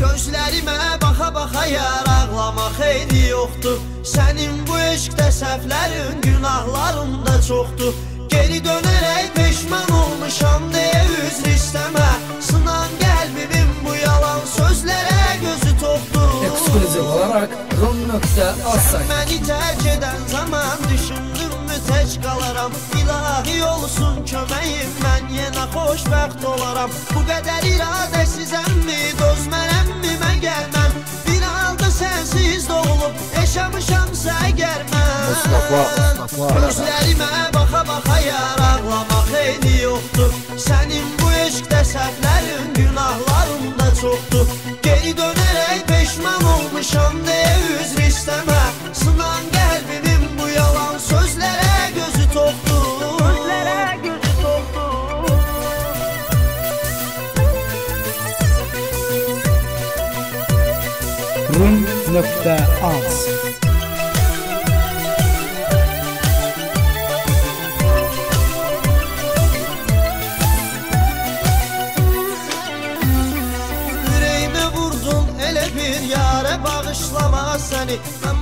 Gözlərimə baxa-baxa yar ağlamaq xeyri yoxdur. Sənin bu eşqdə səhvlərin, günahların da çoxdur. Geri dönərək peşman olmuşam deyə üzr istəmə. Sınan qəlbimin bu yalan sözlərə gözü toxdur Ekskluziv olarak rum.asay Məni tərk edən zaman düşündümmü tək qalaram İlahi olsun köməyim mən yenə xoşbəxt olaram. Bu qədər iradəsizəmmi, Gözlerime baka baka yararlamak heydi yoktu. Senin bu eşkte səhvlərin günahlarım da çoxdu Geri dönerek peşman olmuşam diye üzr isteme. Sınan kalbimin bu yalan sözlere gözü toktu. Sözlere gözü toktu. Rum nöqtə az elə bir yarə bağışlama səni. Mən bağışlasam